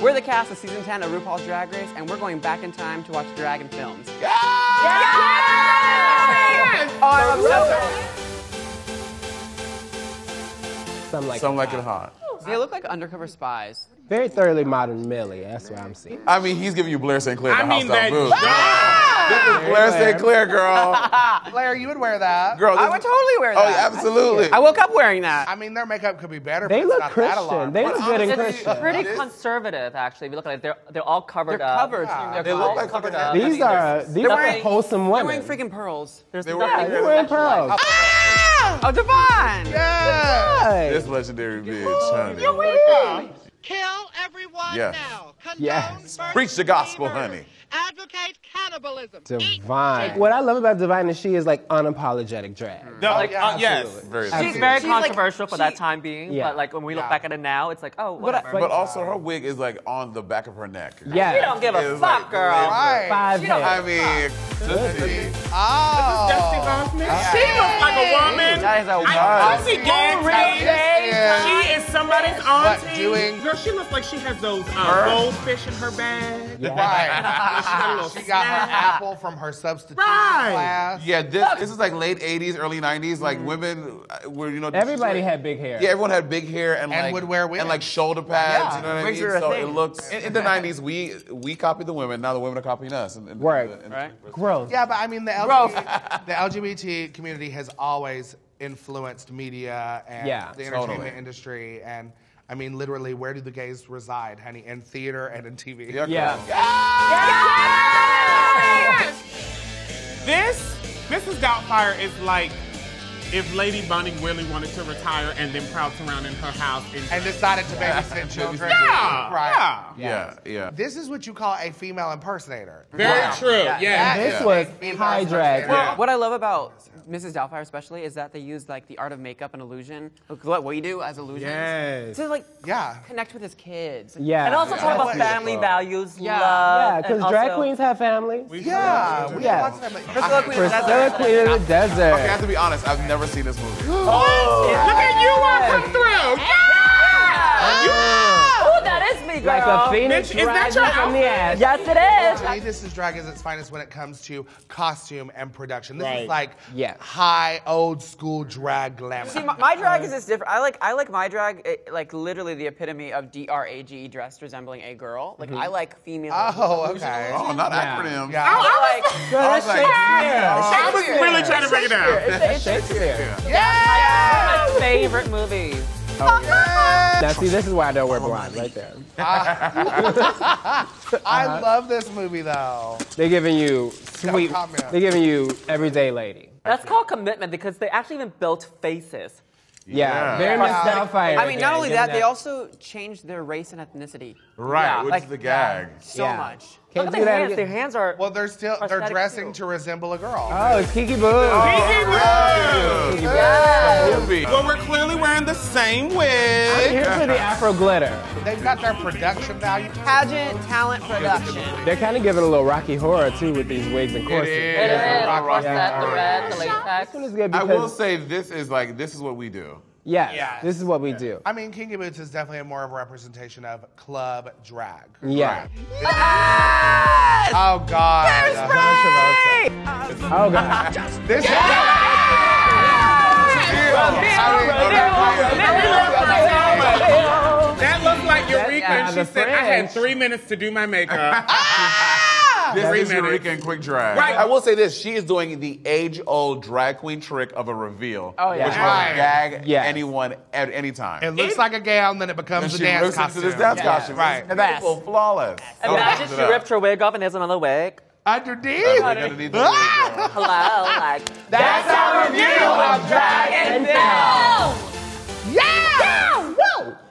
We're the cast of season 10 of RuPaul's Drag Race, and we're going back in time to watch drag and films. Yes! Oh, I'm obsessed. Something like Some like it hot. They look like undercover spies. very thoroughly modern Millie. That's what I'm seeing. I mean, he's giving you Blair St. Clair. I the mean house that. Down boots. This is Blair St. Clair, girl. Blair, you would wear that. Girl, I would is- totally wear Oh, that. yeah, absolutely. I woke up wearing that. I mean, their makeup could be better. They but look it's not that Christian. alarming. They look good in honestly, Christian. Pretty This- conservative, actually. If you look at it, they're they're all covered They're up. covered. They're They look all like covered fucking up. These are there's these are nothing- wholesome They're women. wearing freaking pearls. There's They were- nothing They're wearing sexual. pearls. Ah! Oh, Divine! Yeah. This legendary bitch, honey. Kill everyone Yes. now. Condone Yes. Preach the gospel, degree honey. Advocate cannibalism. Eat Divine. What I love about Divine is she is like unapologetic drag. No, like, uh, yes. Very She's nice. very She's like- controversial for that time being, Yeah. but like when we look Yeah. back at it now, it's like, oh, whatever. But also, her wig is like on the back of her neck. Yeah. She don't give a It's fuck, like- girl. Right. Five don't- I heads. mean, just- Oh. Dustin Hoffman. She looks like a woman. That is a I, wild. Auntie Gay. Yeah. She is somebody's auntie. doing- Girl, she looks like she has those uh, goldfish in her bag. Right. she got her apple from her substitute Right. class. yeah, this this is like late '80s, early '90s. Like women uh, were, you know, Everybody had big hair. Yeah, everyone had big hair and, And like would wear wigs. and like shoulder pads. Yeah, You know what I mean? a So thing. it looks in, in the '90s. We we copied the women. Now the women are copying us. And, and, Right. and- Right. Gross. Yeah, but I mean, the LGBT, the LGBT community has always influenced media and Yeah, the entertainment totally. industry. And I mean, literally, where do the gays reside, honey? In theater and in TV. Yeah, Yeah. girl. This, Mrs. Doubtfire is like if Lady Bunny really wanted to retire and then prowls around in her house and, And decided to babysit children. yeah, Right. yeah, Yeah, yeah. This is what you call a female impersonator. Very true. Yeah. That This is was a female high drag. impersonator. Yeah. What I love about Mrs. Doubtfire especially is that they use like the art of makeup and illusion, like what we do as illusions, Yes. to like Yeah. connect with his kids. Yeah. And also talk about family values, Yeah. love. Yeah, because drag also- queens have families. Yeah. We Yeah. have lots of family. Priscilla Queen of the Priscilla Queen of the Desert. Okay, I have to be honest. I've never seen this movie. Look at you walking through. Oh, that is me, girl. Like a phoenix Bitch, is that rising your from the ash. Yes, it is. To me, this is drag at its finest when it comes to costume and production. This Right. is like Yes. high old school drag glamour. See, my, my drag is just different. I like I like my drag it, like literally the epitome of D R A G dressed resembling a girl. Like I like female. oh, okay. Oh, not Yeah. acronyms. Yeah. I like Girl, that's like, Shakespeare. I was really trying to break it down. That's Shakespeare. My favorite movies. Now, see, this is why I don't wear blonde, right there. Ah. I uh-huh. love this movie though. They're giving you sweet. comment. They're giving you everyday lady. That's called commitment because they actually even built faces. Yeah, Yeah. very Miss Doubtfire. I mean, not only giving that, they also changed their race and ethnicity Right, Yeah, which like- is the gag. so Yeah. much. Can't Look do their that hands. again. Their hands are. Well, they're still they're dressing too. to resemble a girl. Oh, it's Kinky Boots. Movie. Well, we're clearly wearing the same wig. Here's for the Afro glitter. They've got their production value. Pageant talent production. They're kind of giving a little Rocky Horror too with these wigs and corsets. It is. Rock, rock, Corset, the red, the latex. This one is good I will say this is like this is what we do. yes, Yes. this is what we do. I mean, Kinky Boots is definitely more of a representation of club drag. Yeah. Yeah. Oh God. Oh god. This is. That looks like Eureka, yeah, and she said, I had three minutes to do my makeup. This is minutes. Eureka and quick drag. Right. I will say this: she is doing the age-old drag queen trick of a reveal, Oh, yeah. which will Right. gag Yes. anyone at any time. It looks like a gown, then it becomes and a dance costume. into this dance Yeah. costume. Right. It's beautiful, flawless. Imagine Opens she ripped her wig off and there's another wig. Underneath. Underneath the wig, girl. Hello, like. That's our review of drag and film.